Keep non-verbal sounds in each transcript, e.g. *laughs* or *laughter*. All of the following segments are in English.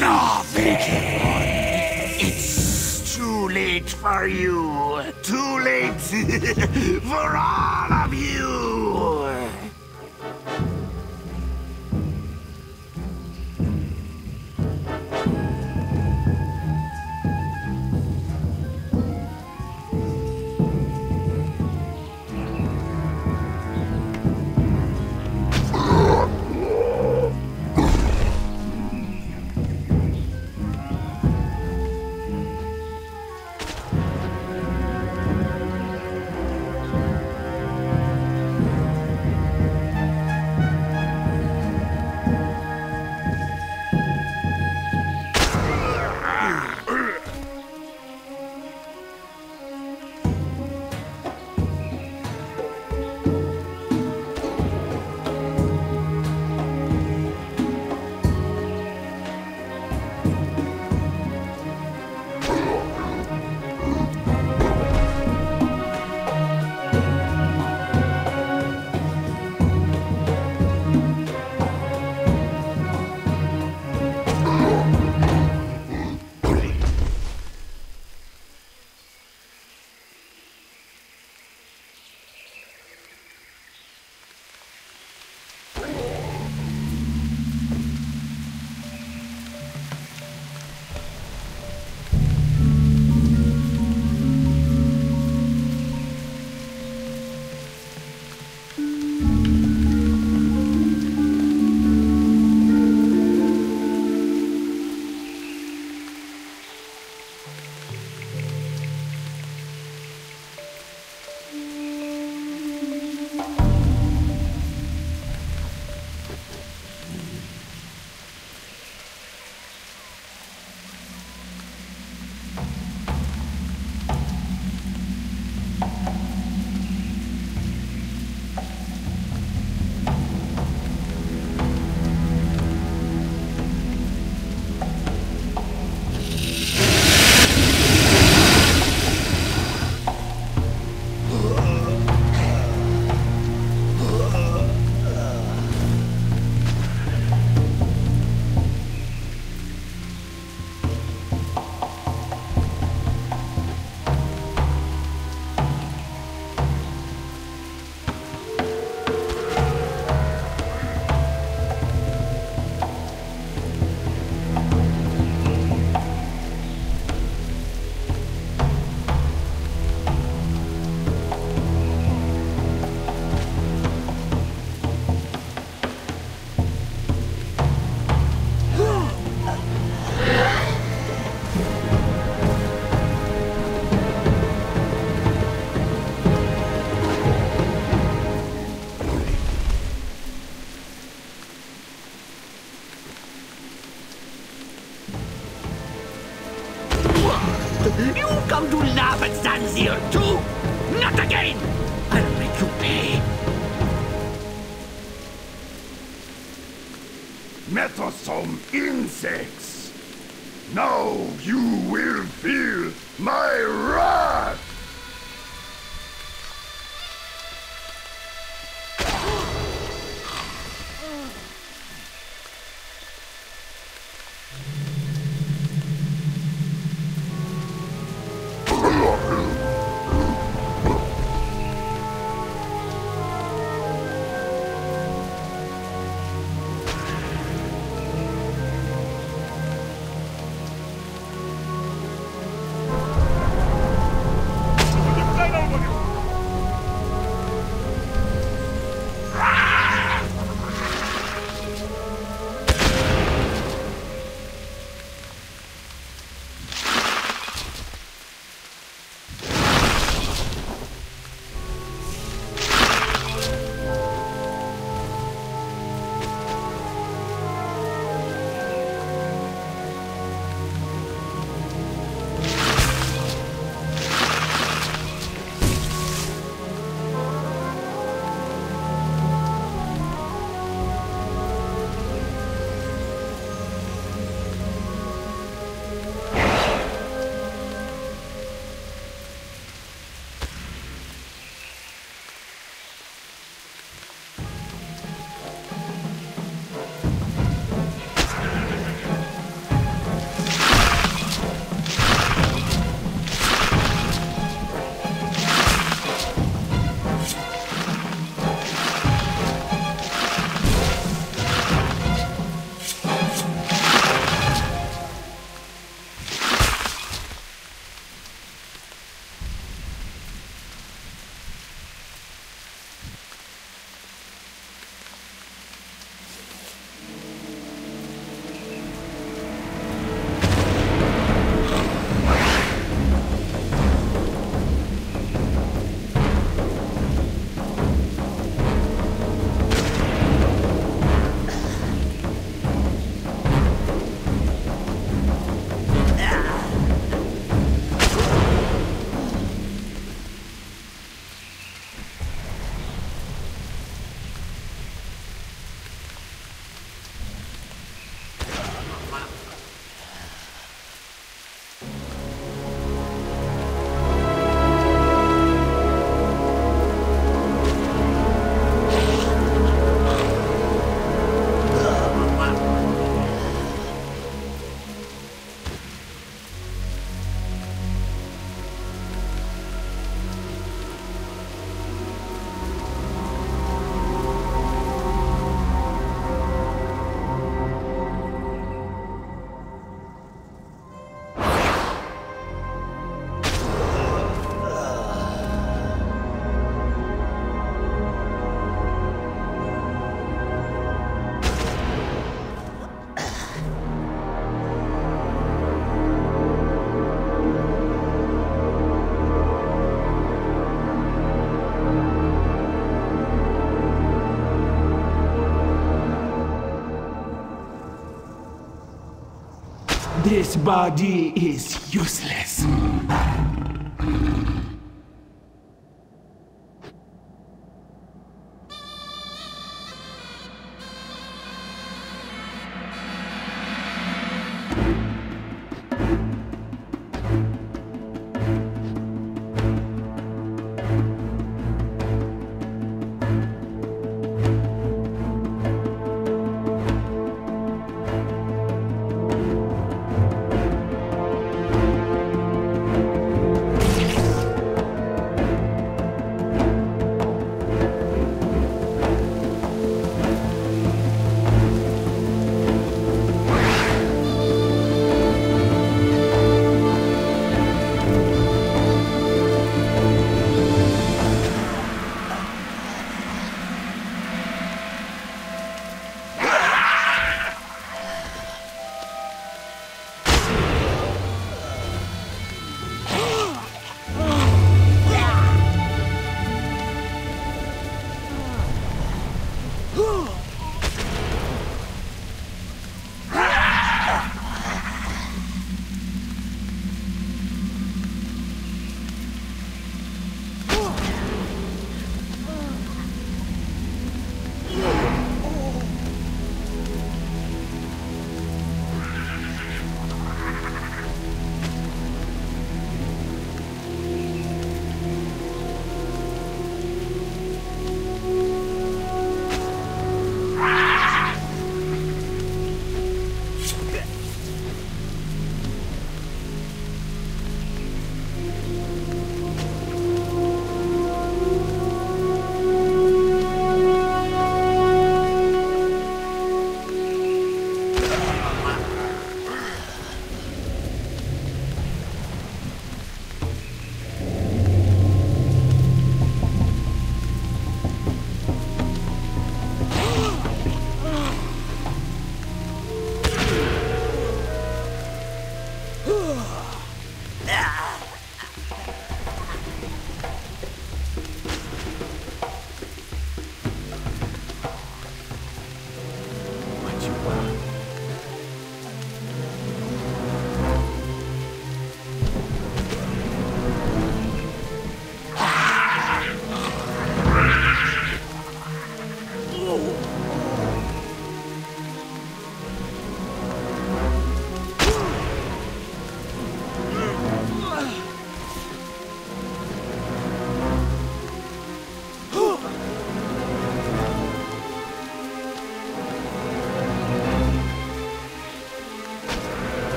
Nothing. It's too late for you. Too late *laughs* for all of you. This body is useless.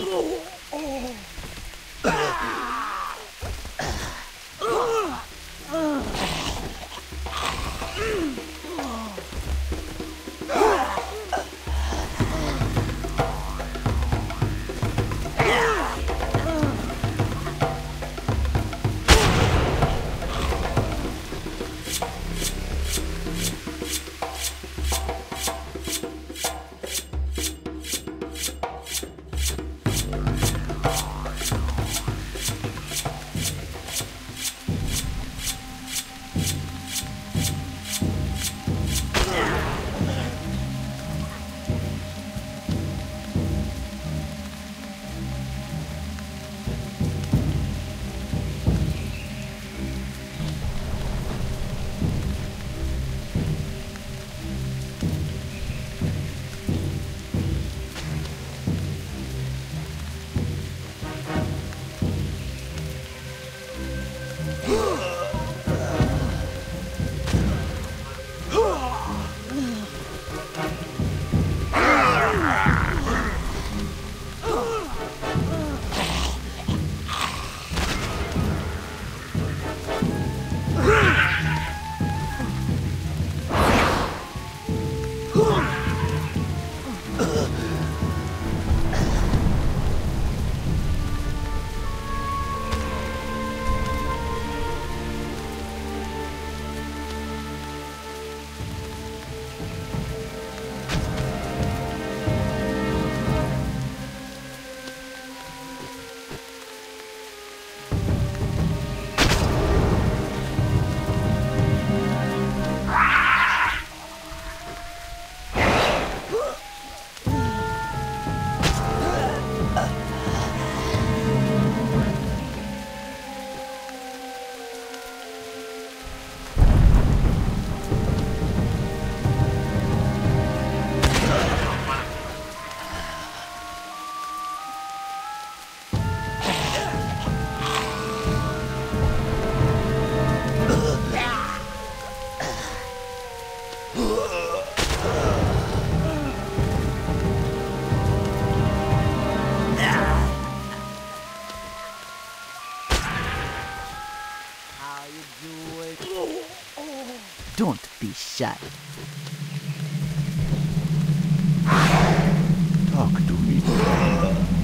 Whoa. Don't be shy. Talk to me.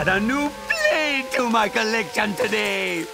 Add a new blade to my collection today.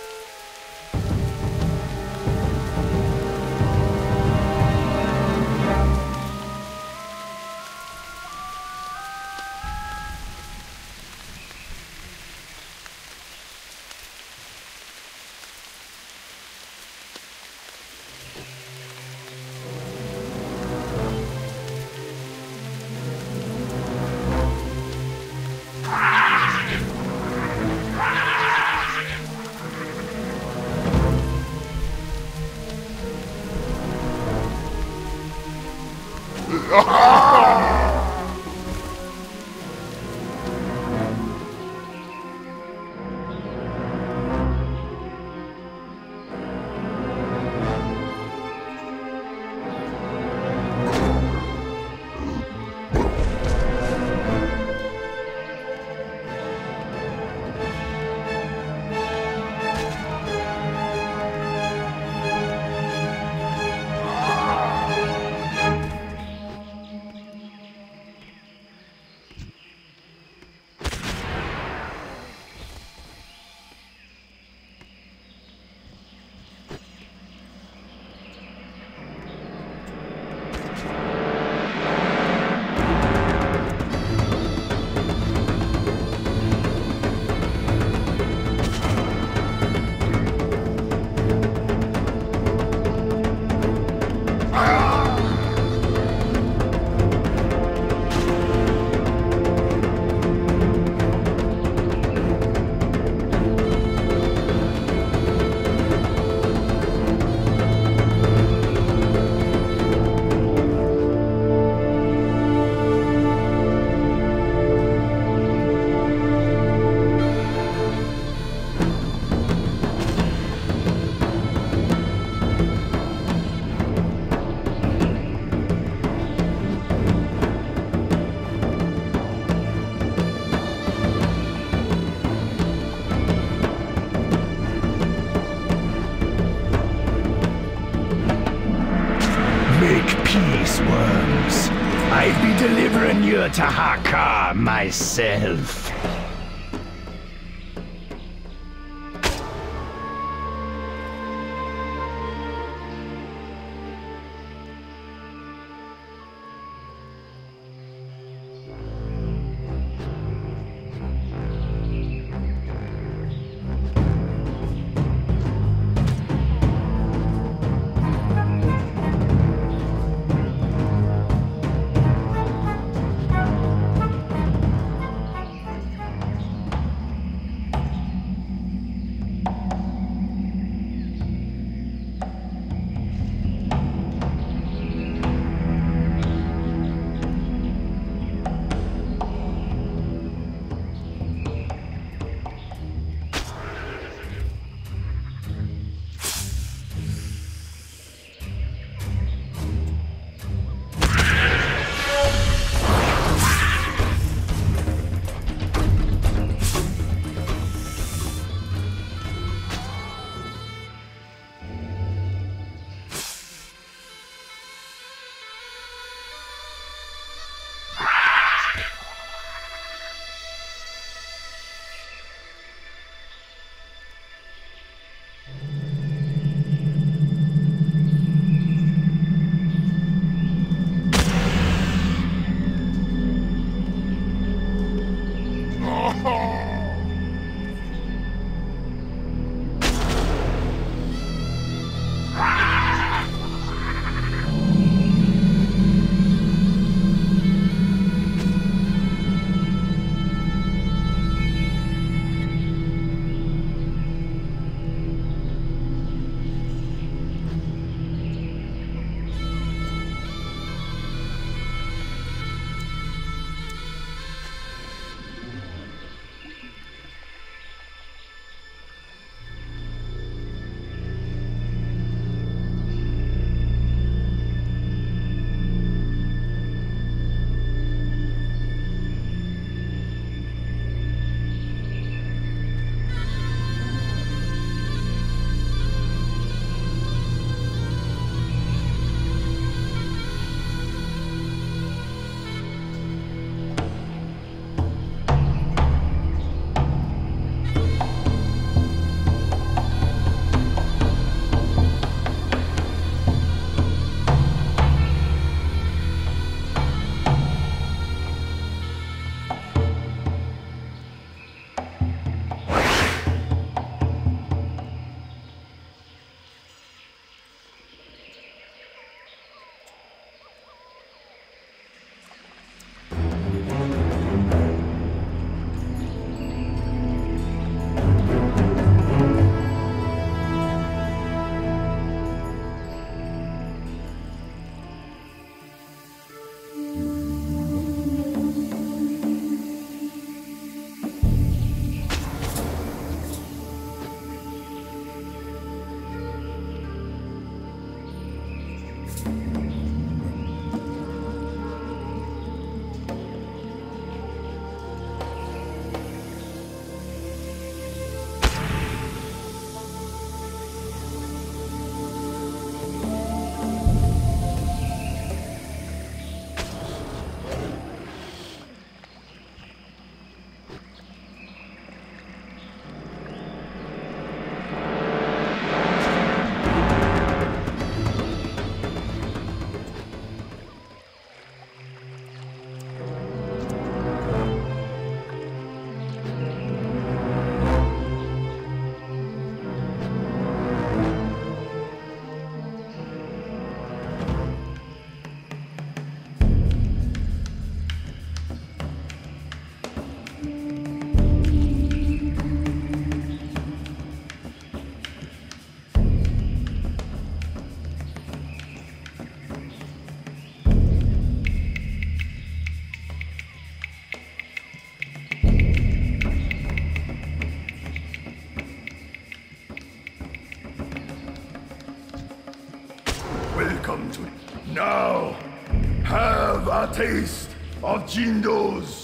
Delivering you to Hakkar myself. Taste of Jin'do's